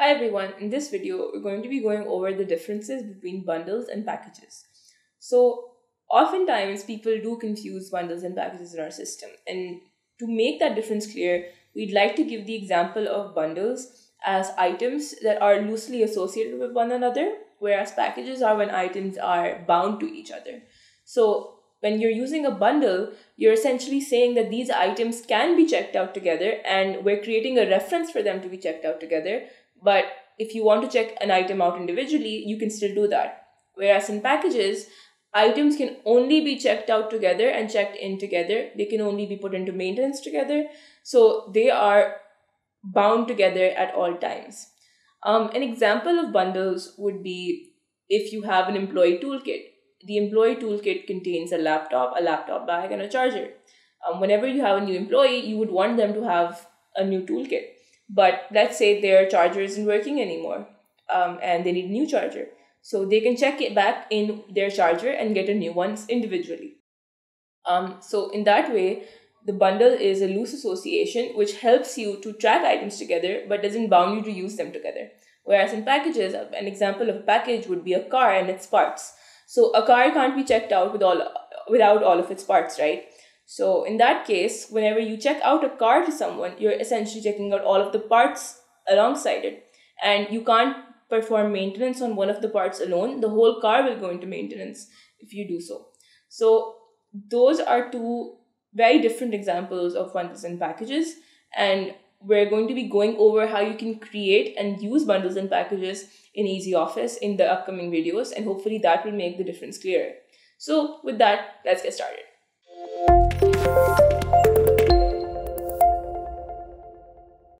Hi everyone, in this video we're going to be going over the differences between bundles and packages. So oftentimes people do confuse bundles and packages in our system and to make that difference clear, we'd like to give the example of bundles as items that are loosely associated with one another, whereas packages are when items are bound to each other. So when you're using a bundle, you're essentially saying that these items can be checked out together and we're creating a reference for them to be checked out together but if you want to check an item out individually, you can still do that. Whereas in packages, items can only be checked out together and checked in together. They can only be put into maintenance together. So they are bound together at all times. Um, an example of bundles would be if you have an employee toolkit. The employee toolkit contains a laptop, a laptop bag, and a charger. Um, whenever you have a new employee, you would want them to have a new toolkit. But let's say their charger isn't working anymore um, and they need a new charger. So they can check it back in their charger and get a new one individually. Um, so in that way, the bundle is a loose association which helps you to track items together but doesn't bound you to use them together. Whereas in packages, an example of a package would be a car and its parts. So a car can't be checked out with all without all of its parts, right? So in that case, whenever you check out a car to someone, you're essentially checking out all of the parts alongside it. And you can't perform maintenance on one of the parts alone. The whole car will go into maintenance if you do so. So those are two very different examples of bundles and packages. And we're going to be going over how you can create and use bundles and packages in EZOffice in the upcoming videos. And hopefully that will make the difference clearer. So with that, let's get started.